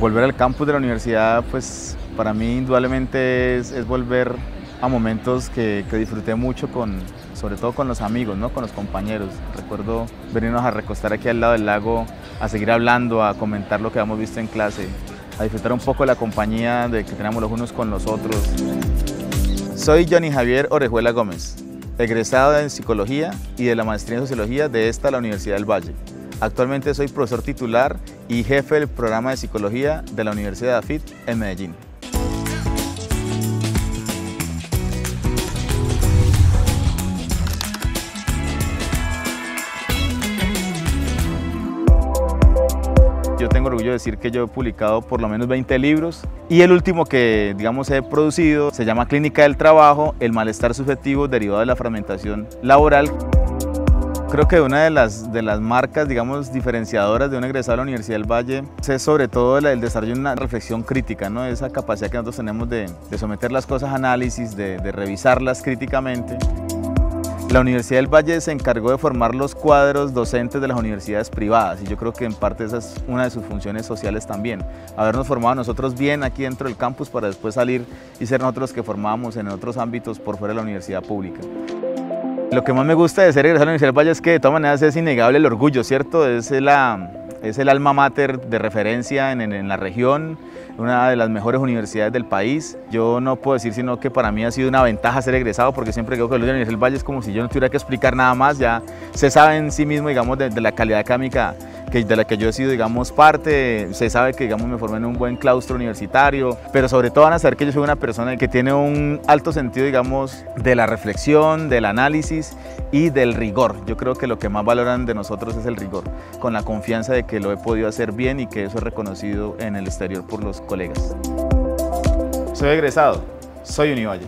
Volver al campus de la universidad, pues para mí indudablemente es, volver a momentos que, disfruté mucho, con, sobre todo con los amigos, ¿no? con los compañeros. Recuerdo venirnos a recostar aquí al lado del lago, a seguir hablando, a comentar lo que habíamos visto en clase, a disfrutar un poco de la compañía de que tenemos los unos con los otros. Soy Johnny Javier Orejuela Gómez, egresado en Psicología y de la Maestría en Sociología de esta la Universidad del Valle. Actualmente soy profesor titular y jefe del programa de Psicología de la Universidad de AFIT en Medellín. Yo tengo orgullo de decir que yo he publicado por lo menos 20 libros y el último que digamos he producido se llama Clínica del Trabajo, el malestar subjetivo derivado de la fragmentación laboral. Creo que una de las, de las marcas, digamos, diferenciadoras de un egresado de la Universidad del Valle es sobre todo el desarrollo de una reflexión crítica, ¿no? esa capacidad que nosotros tenemos de, someter las cosas a análisis, de, de revisarlas críticamente. La Universidad del Valle se encargó de formar los cuadros docentes de las universidades privadas y yo creo que en parte esa es una de sus funciones sociales también. Habernos formado nosotros bien aquí dentro del campus para después salir y ser nosotros que formábamos en otros ámbitos por fuera de la universidad pública. Lo que más me gusta de ser egresado de la Universidad del Valle es que de todas maneras es innegable el orgullo, ¿cierto? Es, la, es el alma mater de referencia en, en, la región, una de las mejores universidades del país. Yo no puedo decir sino que para mí ha sido una ventaja ser egresado porque siempre creo que la Universidad del Valle es como si yo no tuviera que explicar nada más, ya se sabe en sí mismo, digamos, de, de la calidad académica de la que yo he sido, digamos, parte. Se sabe que, digamos, me formé en un buen claustro universitario, pero sobre todo van a saber que yo soy una persona que tiene un alto sentido, digamos, de la reflexión, del análisis y del rigor. Yo creo que lo que más valoran de nosotros es el rigor, con la confianza de que lo he podido hacer bien y que eso es reconocido en el exterior por los colegas. Soy egresado, soy Univalle.